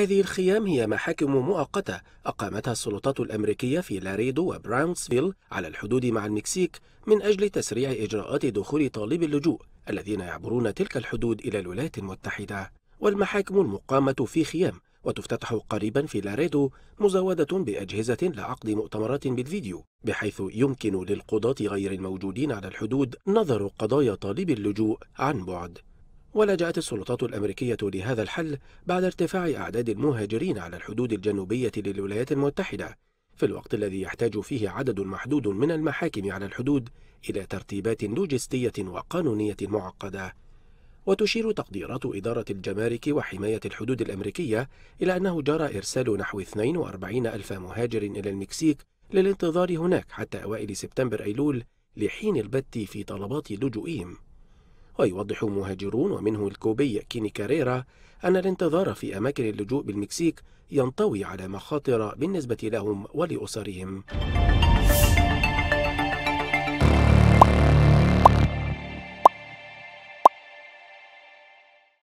هذه الخيام هي محاكم مؤقتة أقامتها السلطات الأمريكية في لاريدو وبراونسفيل على الحدود مع المكسيك من أجل تسريع إجراءات دخول طالبي اللجوء الذين يعبرون تلك الحدود إلى الولايات المتحدة. والمحاكم المقامة في خيام وتفتتح قريبا في لاريدو مزودة بأجهزة لعقد مؤتمرات بالفيديو بحيث يمكن للقضاة غير الموجودين على الحدود نظر قضايا طالبي اللجوء عن بعد. ولجأت السلطات الأمريكية لهذا الحل بعد ارتفاع أعداد المهاجرين على الحدود الجنوبية للولايات المتحدة في الوقت الذي يحتاج فيه عدد محدود من المحاكم على الحدود إلى ترتيبات لوجستية وقانونية معقدة. وتشير تقديرات إدارة الجمارك وحماية الحدود الأمريكية إلى أنه جرى إرسال نحو 42 ألف مهاجر إلى المكسيك للانتظار هناك حتى أوائل سبتمبر أيلول لحين البت في طلبات لجوئهم. ويوضح مهاجرون ومنه الكوبي كيني كاريرا أن الانتظار في أماكن اللجوء بالمكسيك ينطوي على مخاطر بالنسبة لهم ولأسرهم.